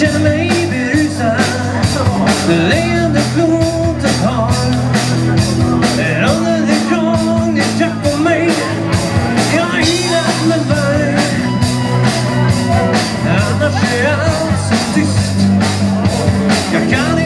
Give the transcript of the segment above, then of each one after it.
känner mig berusad. Leende plåten har Randat ett krångligt jack på mig. Jag har med berg Annars är allt så tyst. Jag kan inte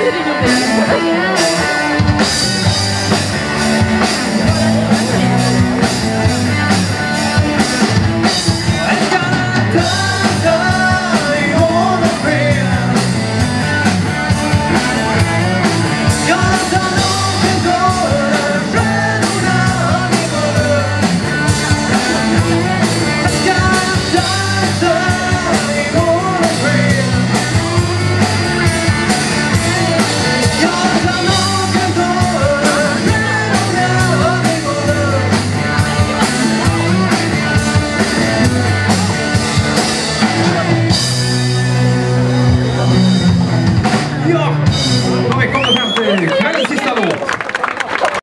شيرين